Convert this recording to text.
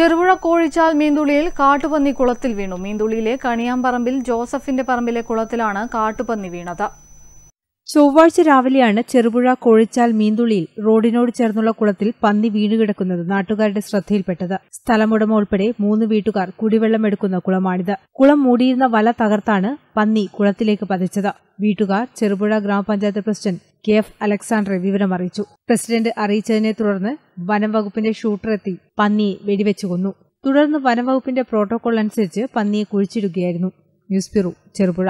ചെറുപുഴ കോഴിച്ചാൽ മീന്തുള്ളിയിൽ കാട്ടുപന്നി കുളത്തിൽ വീണു. മീന്തുള്ളിയിലെ കണിയാമ്പറമ്പിൽ ജോസഫിന്റെ പറമ്പിലെ കുളത്തിലാണ് കാട്ടുപന്നി വീണത്. ചൊവ്വാഴ്ച രാവിലെയാണ് ചെറുപുഴ കോഴിച്ചാൽ മീന്തുള്ളിയിൽ റോഡിനോട് ചേർന്നുള്ള കുളത്തിൽ പന്നി വീണുകിടക്കുന്നത് നാട്ടുകാരുടെ ശ്രദ്ധയിൽപ്പെട്ടത്. സ്ഥലമുടമ ഉൾപ്പെടെ മൂന്ന് വീട്ടുകാർ കുടിവെള്ളം എടുക്കുന്ന കുളമാണിത്. കുളം മൂടിയിരുന്ന വല തകർത്താണ് പന്നി കുളത്തിലേക്ക് പതിച്ചത്. വീട്ടുകാർ ചെറുപുഴ ഗ്രാമപഞ്ചായത്ത് പ്രസിഡന്റ് കെ എഫ് അലക്സാണ്ടറെ വിവരമറിയിച്ചു പ്രസിഡന്റ് അറിയിച്ചതിനെ തുടർന്ന് വനം വകുപ്പിന്റെ ഷൂട്ടർ എത്തി പന്നിയെ വെടിവെച്ചു കൊന്നു. തുടർന്ന് വനം വകുപ്പിന്റെ പ്രോട്ടോകോൾ അനുസരിച്ച് പന്നിയെ കുഴിച്ചിടുകയായിരുന്നു. News bureau Cherupuzha.